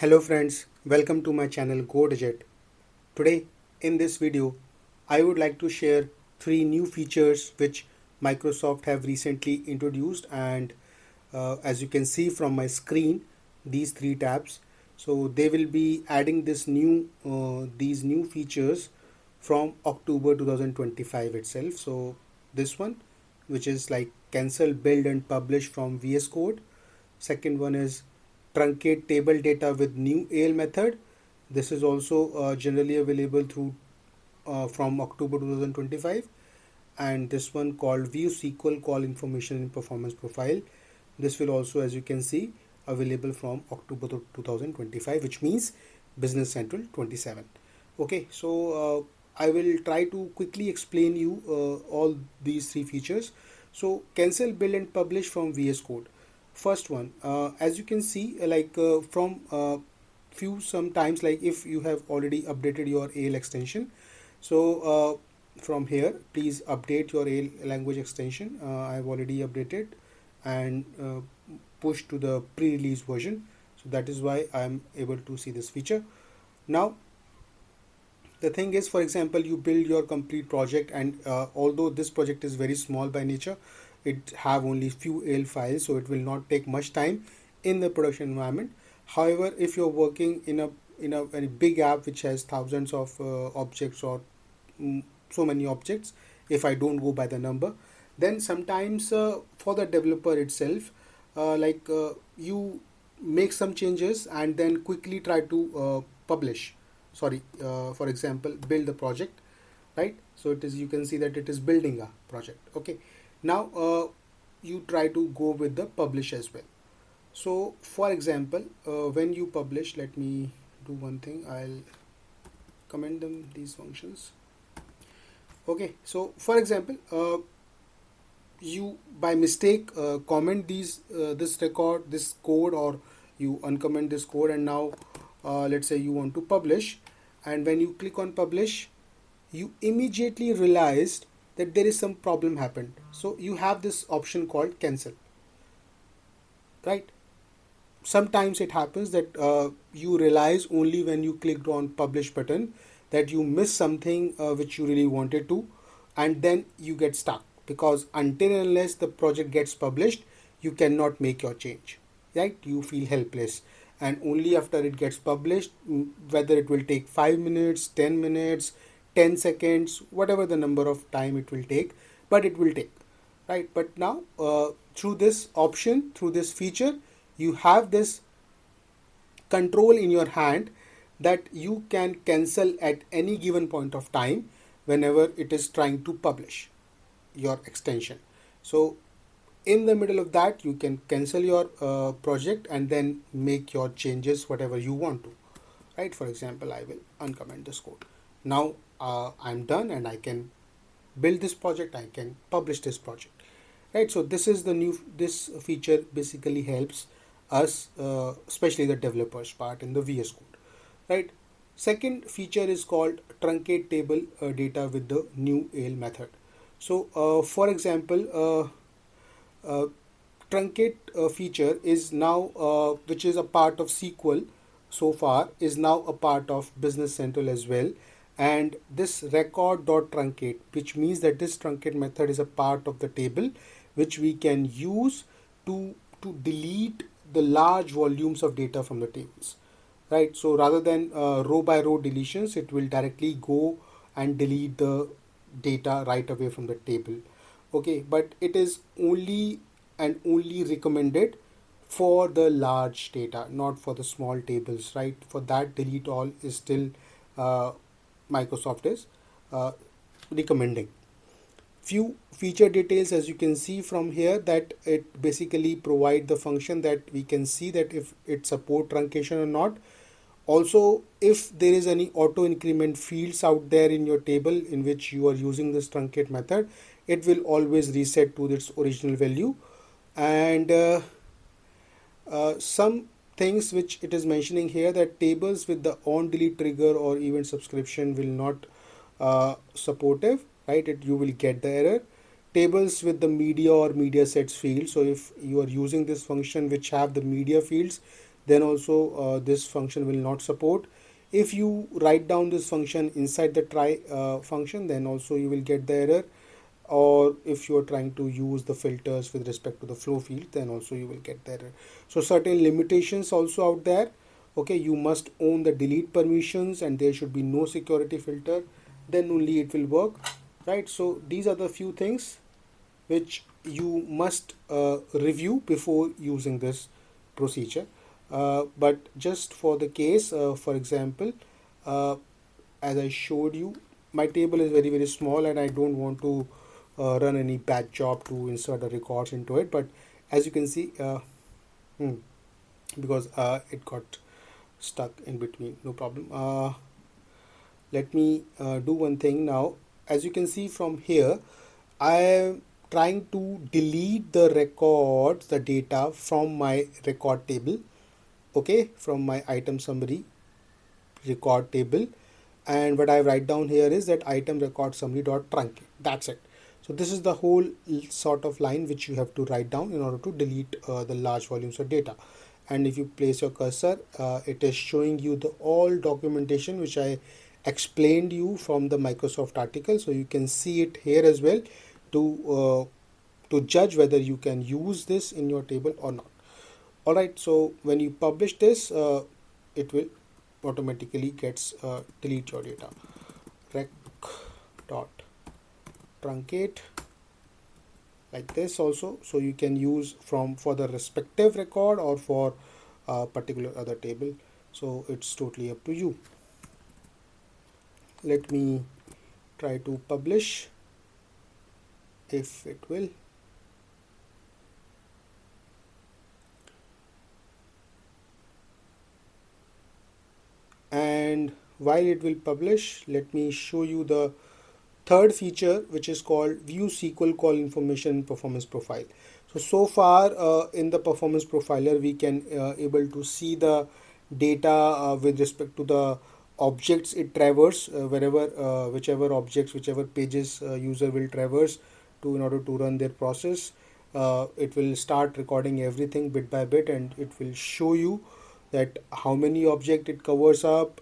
Hello friends, welcome to my channel GoDigit. Today in this video, I would like to share three new features which Microsoft have recently introduced and uh, as you can see from my screen, these three tabs. So they will be adding this new uh, these new features from October 2025 itself. So this one which is like cancel build and publish from VS Code. Second one is truncate table data with new AL method. This is also uh, generally available through uh, from October 2025 and this one called view SQL call information in performance profile. This will also as you can see available from October 2025 which means Business Central 27. Okay so uh, I will try to quickly explain you uh, all these three features. So cancel build and publish from VS Code first one uh, as you can see uh, like uh, from uh, few sometimes like if you have already updated your AL extension so uh, from here please update your AL language extension. Uh, I've already updated and push to the pre-release version. So that is why I'm able to see this feature. Now the thing is for example you build your complete project and although this project is very small by nature it have only few AL files so it will not take much time in the production environment. However if you're working in a in a very big app which has thousands of uh, objects or mm, so many objects if I don't go by the number then sometimes uh, for the developer itself uh, like uh, you make some changes and then quickly try to uh, publish. Sorry uh, for example build the project right? So it is you can see that it is building a project okay now uh, you try to go with the publish as well. So for example uh, when you publish let me do one thing. I'll comment them these functions. Okay so for example uh, you by mistake uh, comment these uh, this record this code or you uncomment this code and now uh, let's say you want to publish and when you click on publish you immediately realized that there is some problem happened. So you have this option called cancel. Right? Sometimes it happens that uh, you realize only when you clicked on publish button that you miss something uh, which you really wanted to and then you get stuck. Because until unless the project gets published you cannot make your change. Right? You feel helpless. And only after it gets published whether it will take 5 minutes 10 minutes 10 seconds whatever the number of time it will take but it will take right? But now uh, through this option through this feature you have this control in your hand that you can cancel at any given point of time whenever it is trying to publish your extension. So in the middle of that you can cancel your uh, project and then make your changes whatever you want to right? For example i will uncomment this code. Now uh, I'm done and I can build this project I can publish this project. Right so this is the new this feature basically helps us uh, especially the developers part in the VS code. Right second feature is called truncate table uh, data with the new AL method. So uh, for example uh, uh, truncate feature is now which is a part of SQL so far is now a part of business central as well and this record dot truncate which means that this truncate method is a part of the table which we can use to to delete the large volumes of data from the tables right? So rather than uh, row by row deletions it will directly go and delete the data right away from the table okay? But it is only and only recommended for the large data not for the small tables right? For that delete all is still uh, Microsoft is uh, recommending. Few feature details as you can see from here that it basically provide the function that we can see that if it support truncation or not. Also, if there is any auto increment fields out there in your table in which you are using this truncate method, it will always reset to its original value. And uh, uh, some things which it is mentioning here that tables with the on delete trigger or event subscription will not uh, supportive right? It you will get the error. Tables with the media or media sets field. So if you are using this function which have the media fields then also uh, this function will not support. If you write down this function inside the try uh, function then also you will get the error or if you are trying to use the filters with respect to the flow field then also you will get there. So certain limitations also out there. Okay you must own the delete permissions and there should be no security filter. Then only it will work right? So these are the few things which you must uh, review before using this procedure. Uh, but just for the case uh, for example uh, as I showed you my table is very very small and I don't want to uh, run any batch job to insert the records into it but as you can see uh, hmm, because it got stuck in between no problem. Let me do one thing now. As you can see from here I am trying to delete the records the data from my record table okay from my item summary record table. And what I write down here is that item record summary dot truncate that's it so this is the whole sort of line which you have to write down in order to delete uh, the large volumes of data. And if you place your cursor uh, it is showing you the all documentation which I explained you from the Microsoft article. So you can see it here as well to uh, to judge whether you can use this in your table or not. Alright so when you publish this uh, it will automatically gets uh, delete your data. Rec dot truncate like this also. So you can use from for the respective record or for a particular other table. So it's totally up to you. Let me try to publish if it will. And while it will publish let me show you the third feature which is called view SQL call information performance profile. So so far uh, in the performance profiler we can uh, able to see the data uh, with respect to the objects it traverse uh, wherever uh, whichever objects whichever pages uh, user will traverse to in order to run their process. It will start recording everything bit by bit and it will show you that how many object it covers up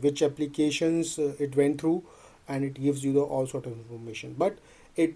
which applications it went through and it gives you the all sort of information. But it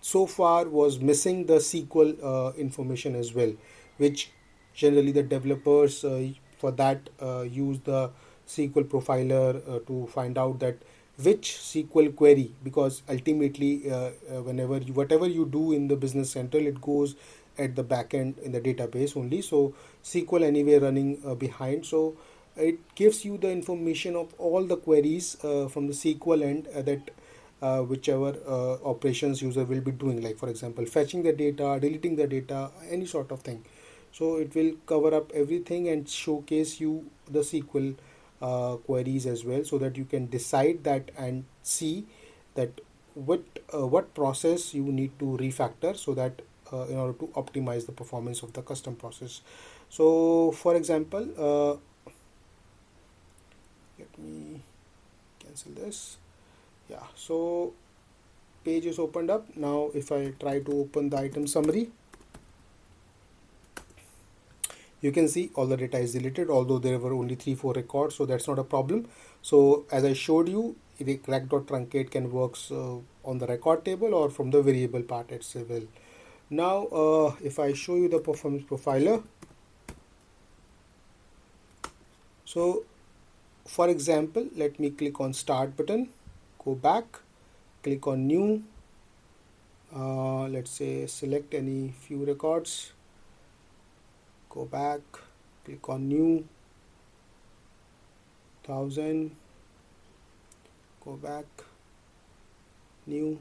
so far was missing the SQL uh, information as well which generally the developers uh, for that uh, use the SQL profiler uh, to find out that which SQL query because ultimately uh, uh, whenever you whatever you do in the business central it goes at the backend in the database only. So SQL anyway running behind. So it gives you the information of all the queries uh, from the SQL end uh, that uh, whichever uh, operations user will be doing like for example fetching the data deleting the data any sort of thing. So it will cover up everything and showcase you the SQL uh, queries as well so that you can decide that and see that what uh, what process you need to refactor so that in order to optimize the performance of the custom process. So for example me cancel this. Yeah so page is opened up. Now if I try to open the item summary you can see all the data is deleted although there were only three four records so that's not a problem. So as I showed you the rec.truncate can works uh, on the record table or from the variable part itself. Now uh, if I show you the performance profiler so for example let me click on start button go back click on new uh, let's say select any few records go back click on new thousand go back new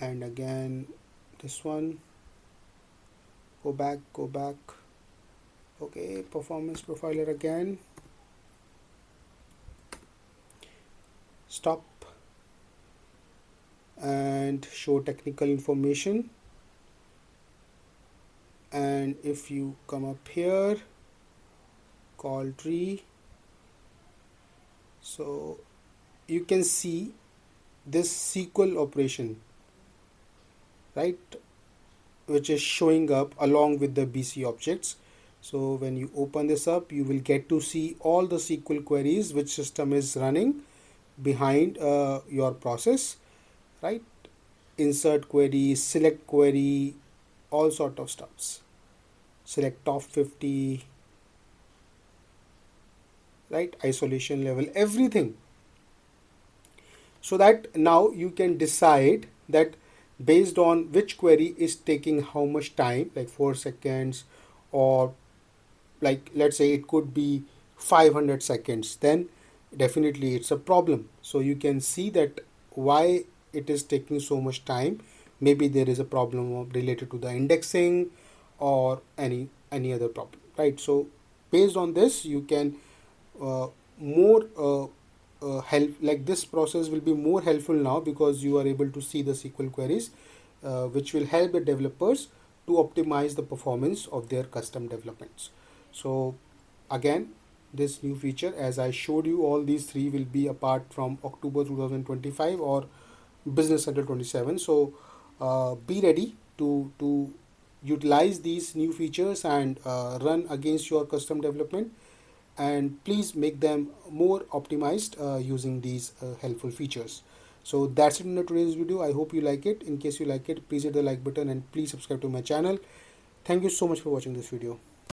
and again this one go back go back. Okay performance profiler again stop and show technical information. And if you come up here call tree. So you can see this SQL operation right which is showing up along with the BC objects. So when you open this up you will get to see all the SQL queries which system is running behind uh, your process right? Insert query select query all sort of stuffs. Select top 50 right? Isolation level everything. So that now you can decide that based on which query is taking how much time like 4 seconds or like let's say it could be 500 seconds then definitely it's a problem. So you can see that why it is taking so much time. Maybe there is a problem related to the indexing or any any other problem right? So based on this you can uh, more uh, uh, help like this process will be more helpful now because you are able to see the SQL queries uh, which will help the developers to optimize the performance of their custom developments. So again this new feature. As I showed you all these three will be apart from October 2025 or business central 27 so uh, be ready to to utilize these new features and uh, run against your custom development. And please make them more optimized uh, using these uh, helpful features. So that's it in today's video. I hope you like it. In case you like it please hit the like button and please subscribe to my channel. Thank you so much for watching this video